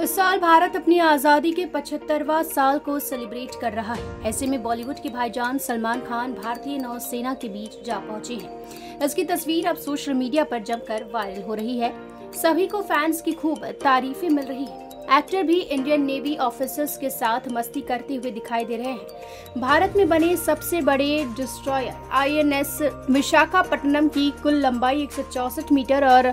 इस साल भारत अपनी आज़ादी के 75वां साल को सेलिब्रेट कर रहा है। ऐसे में बॉलीवुड के भाईजान सलमान खान भारतीय नौसेना के बीच जा पहुँचे हैं। इसकी तस्वीर अब सोशल मीडिया पर जमकर वायरल हो रही है। सभी को फैंस की खूब तारीफें मिल रही है। एक्टर भी इंडियन नेवी ऑफिसर्स के साथ मस्ती करते हुए दिखाई दे रहे हैं। भारत में बने सबसे बड़े डिस्ट्रॉयर आईएनएस विशाखापट्टनम की कुल लंबाई एक मीटर और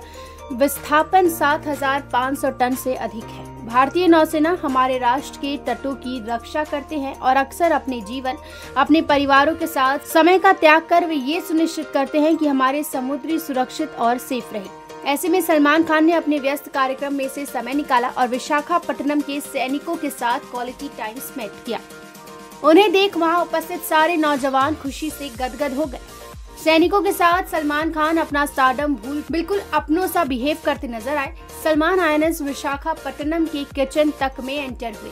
विस्थापन 7,500 टन से अधिक है। भारतीय नौसेना हमारे राष्ट्र के तटों की रक्षा करते हैं और अक्सर अपने जीवन, अपने परिवारों के साथ समय का त्याग कर वे ये सुनिश्चित करते हैं कि हमारे समुद्री सुरक्षित और सेफ़ रहे। ऐसे में सलमान खान ने अपने व्यस्त कार्यक्रम में से समय निकाला और विशाखापट्टनम के सैनिकों के साथ क्वालिटी टाइम स्पेंड किया। उन्हें देख वहाँ उपस्थित सारे नौजवान खुशी से गदगद हो गए। सैनिकों के साथ सलमान खान अपना स्टारडम भूल बिल्कुल अपनों सा बिहेव करते नज़र आए। सलमान आयनस विशाखापट्टनम के किचन तक में एंटर हुए।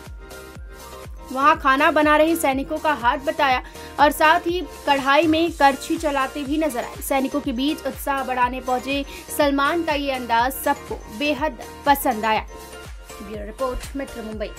वहाँ खाना बना रहे सैनिकों का हाथ बताया और साथ ही कढ़ाई में करछी चलाते भी नज़र आए। सैनिकों के बीच उत्साह बढ़ाने पहुँचे सलमान का ये अंदाज सबको बेहद पसंद आया। Bureau report, Mitra Mumbai.